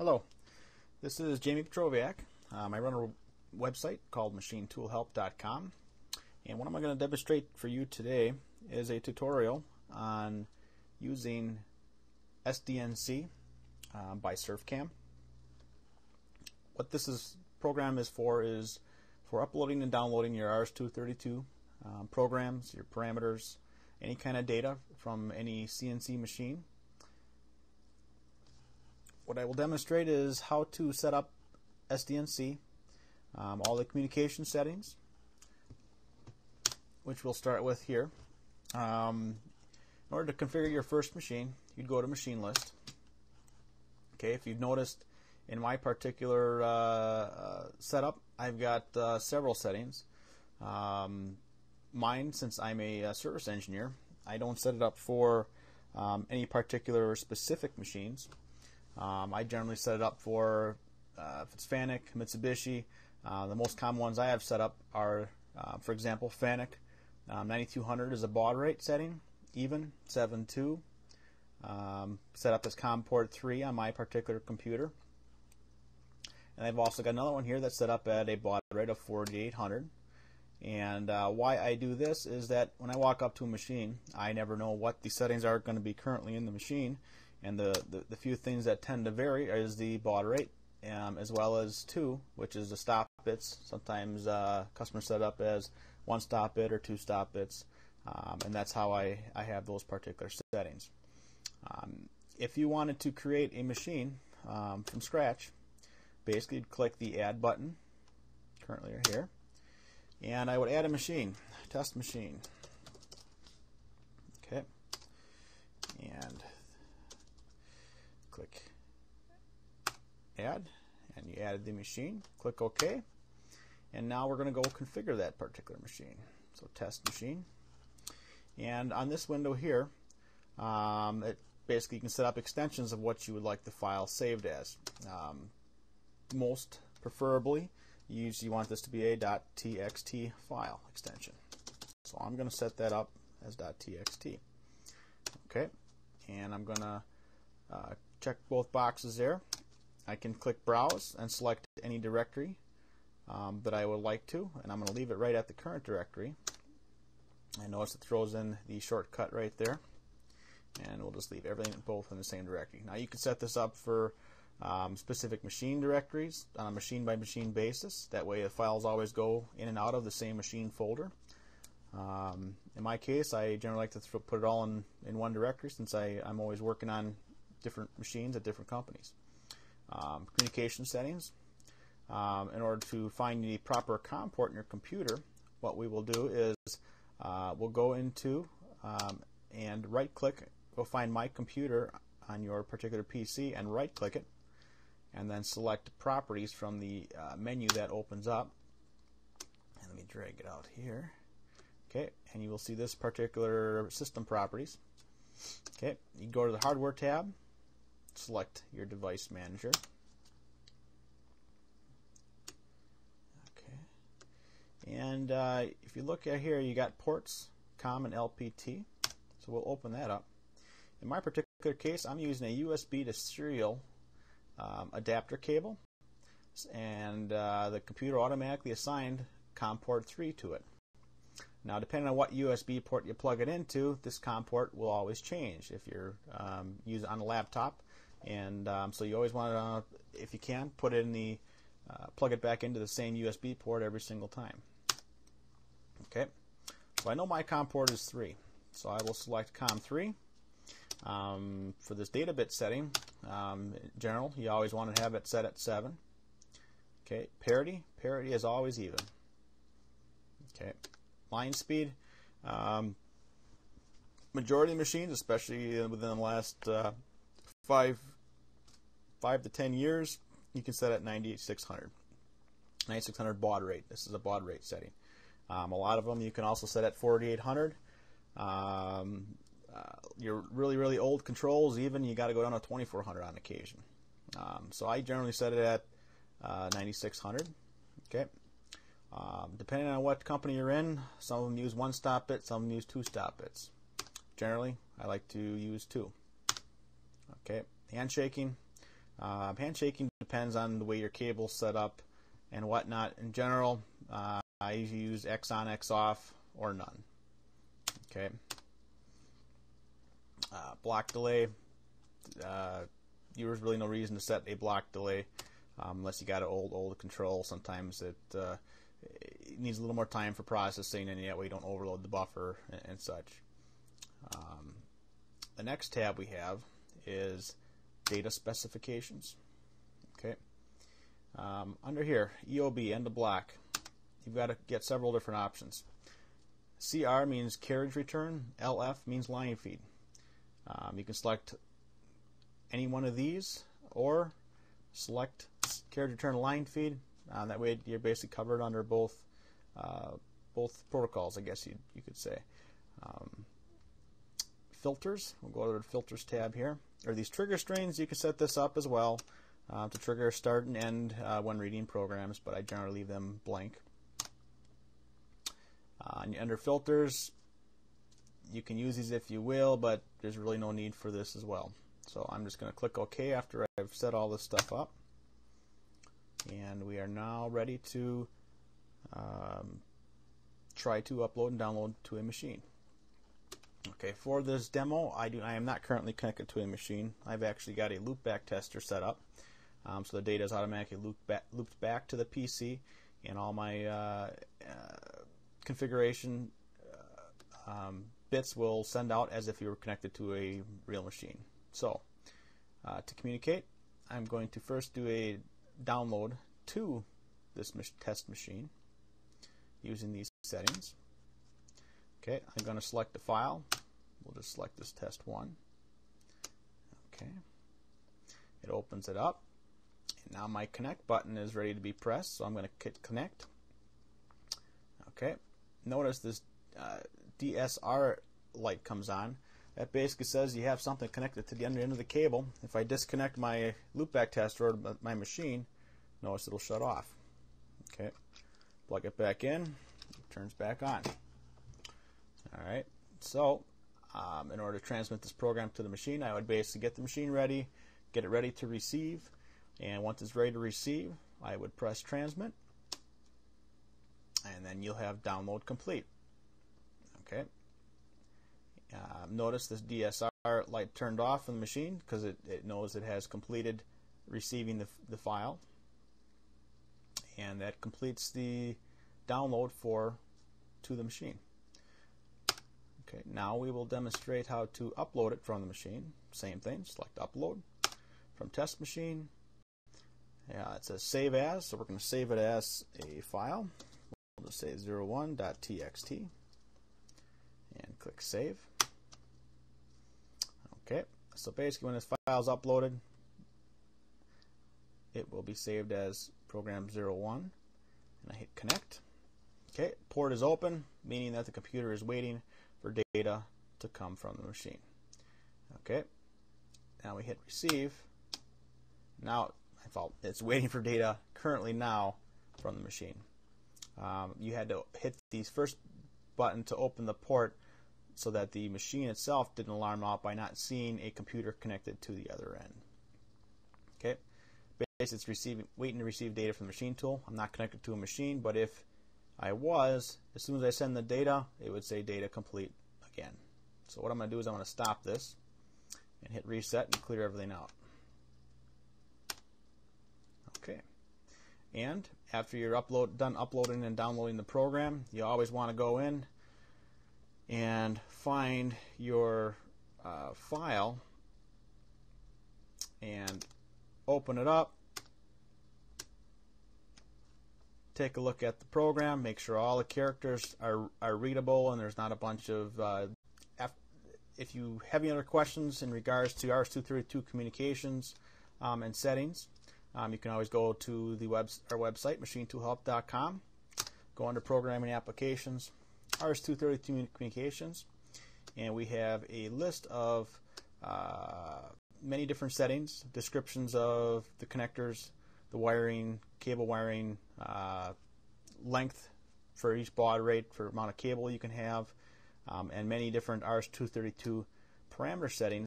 Hello, this is Jamie Petroviak. Um, I run a website called machinetoolhelp.com and what I'm going to demonstrate for you today is a tutorial on using SDNC uh, by SurfCam. What this is program is for is for uploading and downloading your RS-232 um, programs, your parameters, any kind of data from any CNC machine what I will demonstrate is how to set up SDNC, um, all the communication settings, which we'll start with here. Um, in order to configure your first machine, you'd go to machine list. Okay, if you've noticed in my particular uh, uh, setup, I've got uh, several settings. Um, mine, since I'm a, a, service engineer, I don't set it up for um, any particular specific machines. Um, I generally set it up for uh, if it's Fanuc, Mitsubishi. Uh, the most common ones I have set up are, uh, for example, Fanuc um, 9200 is a baud rate setting, even 7.2. Um, set up as COM port 3 on my particular computer. And I've also got another one here that's set up at a baud rate of 4800. And uh, why I do this is that when I walk up to a machine, I never know what the settings are going to be currently in the machine. And the, the, the, few things that tend to vary is the baud rate, um, as well as two, which is the stop bits. Sometimes uh, customers set up as one stop bit or two stop bits, um, and that's how I, I have those particular settings. Um, if you wanted to create a machine um, from scratch, basically you'd click the Add button, currently right here, and I would add a machine, test machine. Okay, and click add and you added the machine click OK. And now we're going to go configure that particular machine. So test machine. And on this window here um, it basically you can set up extensions of what you would like the file saved as. Um, most preferably you usually want this to be a .txt file extension. So I'm going to set that up as .txt okay. And I'm going to uh, check both boxes there. I can click Browse and select any directory um, that I would like to, and I'm going to leave it right at the current directory. I notice it throws in the shortcut right there, and we'll just leave everything both in the same directory. Now you can set this up for um, specific machine directories on a machine by machine basis. That way the files always go in and out of the same machine folder. Um, in my case, I generally like to put it all in, in one directory since I, I'm always working on different machines at different companies. Um, communication settings. Um, in order to find the proper COM port in your computer, what we will do is uh, we'll go into um, and right click, go find my computer on your particular PC and right click it and then select properties from the uh, menu that opens up. And let me drag it out here. Okay, and you will see this particular system properties. Okay, you go to the hardware tab select your device manager. Okay. And uh, if you look at here, you got ports, COM and LPT. So we'll open that up. In my particular case, I'm using a USB to serial um, adapter cable, and uh, the computer automatically assigned COM port 3 to it. Now, depending on what USB port you plug it into, this COM port will always change. If you're um, using on a laptop, and um, so you always want to, uh, if you can, put it in the, uh, plug it back into the same USB port every single time. Okay, so I know my COM port is 3, so I will select COM3. Um, for this data bit setting, um, in general, you always want to have it set at 7. Okay, parity, parity is always even. Okay, line speed, um, majority of machines, especially within the last uh, five five to ten years, you can set at 9600. 9600 baud rate. This is a baud rate setting. Um, a lot of them you can also set at 4800. Um, uh, your really really old controls, even you got to go down to 2400 on occasion. Um, so I generally set it at uh, 9600. Okay. Um, depending on what company you're in, some of them use one stop bit, some of them use two stop bits. Generally, I like to use two. Okay, handshaking. Uh, handshaking depends on the way your cable's set up and whatnot. In general, uh, I usually use X on, X off, or none. Okay. Uh, block delay. Uh, there's really no reason to set a block delay um, unless you got an old old control. Sometimes it, uh, it, needs a little more time for processing, and that way you don't overload the buffer and, and such. Um, the next tab we have is data specifications. Okay. Um, under here, EOB, end of block, you've got to get several different options. CR means carriage return, LF means line feed. Um, you can select any one of these or select carriage return line feed. Uh, that way you're basically covered under both uh, both protocols, I guess you, you could say. Um, filters, we'll go to the filters tab here. Or these trigger strings, you can set this up as well uh, to trigger start and end uh, when reading programs, but I generally leave them blank. Uh, under filters, you can use these if you will, but there's really no need for this as well. So I'm just going to click OK after I've set all this stuff up. And we are now ready to um, try to upload and download to a machine. Okay, for this demo, I do I am not currently connected to a machine. I've actually got a loopback tester set up, um, so the data is automatically looped back, looped back to the PC, and all my uh, uh, configuration uh, um, bits will send out as if you were connected to a real machine. So, uh, to communicate, I'm going to first do a download to this test machine using these settings. Okay, I'm going to select the file. We'll just select this test one. Okay, it opens it up. And now my connect button is ready to be pressed, so I'm going to hit connect. Okay, notice this uh, DSR light comes on. That basically says you have something connected to the end of the cable. If I disconnect my loopback tester or my machine, notice it'll shut off. Okay, plug it back in, it turns back on. All right, so um, in order to transmit this program to the machine, I would basically get the machine ready, get it ready to receive, and once it's ready to receive, I would press transmit, and then you'll have download complete. Okay. Uh, notice this DSR light turned off on the machine because it, it knows it has completed receiving the, the file. And that completes the download for to the machine. Okay, now we will demonstrate how to upload it from the machine. Same thing, select upload from test machine. Yeah, it says save as, so we're going to save it as a file. We'll just say 01.txt and click save. Okay, so basically when this file is uploaded, it will be saved as program 01 and I hit connect. Okay, port is open, meaning that the computer is waiting for data to come from the machine. Okay, now we hit receive. Now, my fault, it's waiting for data currently now from the machine. Um, you had to hit the first button to open the port so that the machine itself didn't alarm out by not seeing a computer connected to the other end. Okay, basically it's receiving, waiting to receive data from the machine tool. I'm not connected to a machine, but if I was, as soon as I send the data, it would say data complete again. So what I'm going to do is I'm going to stop this and hit reset and clear everything out. Okay. And after you're upload, done uploading and downloading the program, you always want to go in and find your uh, file and open it up take a look at the program, make sure all the characters are, are readable and there's not a bunch of. Uh, if you have any other questions in regards to RS-232 communications um, and settings, um, you can always go to the web, our website, machinetoolhelp.com, go under Programming Applications, RS-232 Communications, and we have a list of uh, many different settings, descriptions of the connectors, the wiring, cable wiring, uh, length for each baud rate for amount of cable you can have, um, and many different RS-232 parameter settings